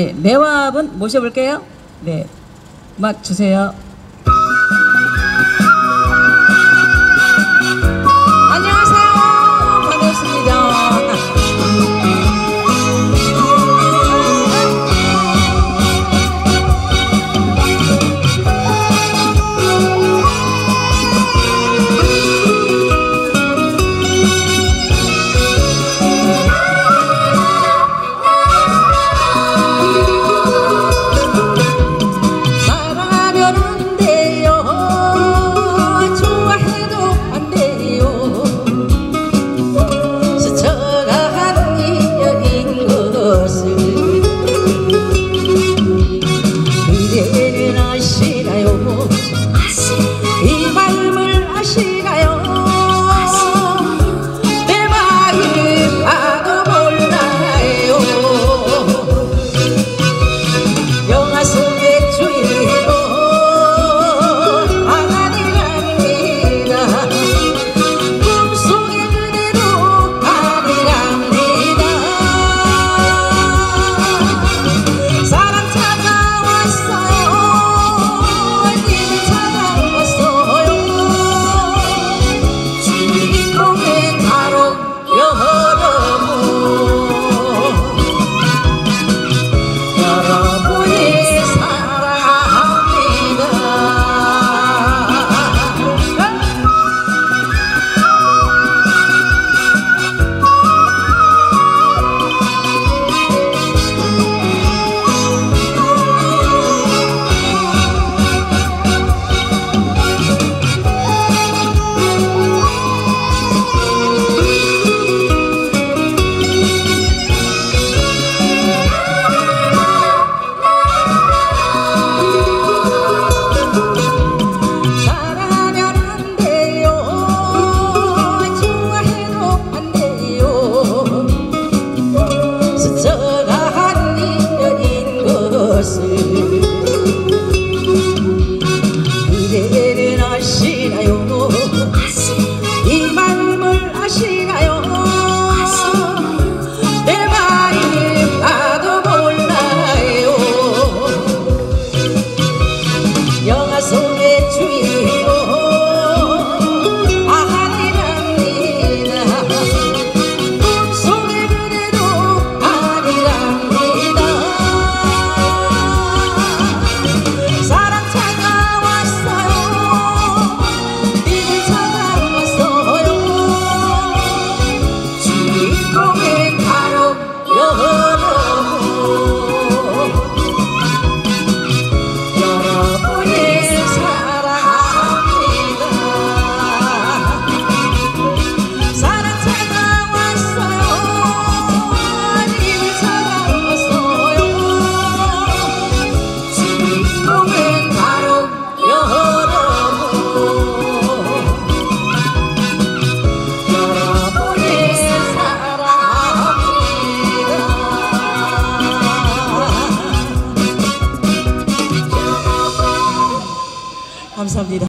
네, 매화분 모셔볼게요. 네, 음악 주세요. 이 마음을 아시나요? 내 마음을 나도 몰라요. 영화 속의 주인 감사합니다.